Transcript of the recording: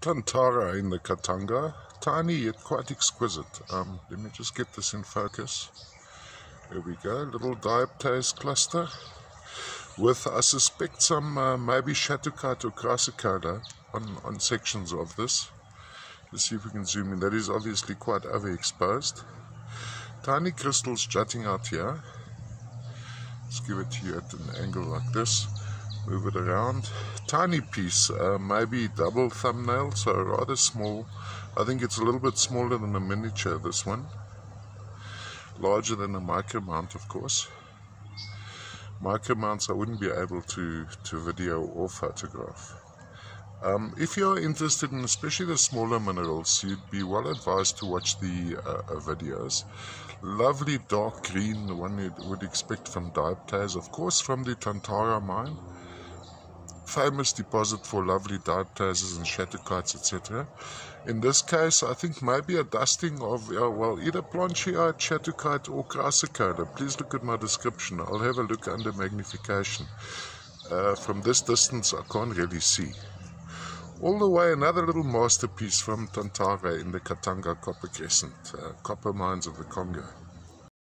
Tantara in the Katanga, tiny yet quite exquisite. Um, let me just get this in focus. There we go, little dioptase cluster with, I suspect, some uh, maybe Shattuckite or on, on sections of this. Let's see if we can zoom in. That is obviously quite overexposed. Tiny crystals jutting out here. Let's give it to you at an angle like this move it around. Tiny piece uh, maybe double thumbnail so rather small. I think it's a little bit smaller than a miniature this one. Larger than a micro mount of course. Micro mounts I wouldn't be able to to video or photograph. Um, if you're interested in especially the smaller minerals, you'd be well advised to watch the uh, uh, videos. Lovely dark green, the one you would expect from Dioptase, of course from the Tantara mine famous deposit for lovely dioptases and shattuckites, etc. In this case, I think maybe a dusting of, uh, well, either plancheite, shattuckite, or chrysocolla. Please look at my description. I'll have a look under magnification. Uh, from this distance, I can't really see. All the way, another little masterpiece from Tantara in the Katanga Copper Crescent, uh, copper mines of the Congo.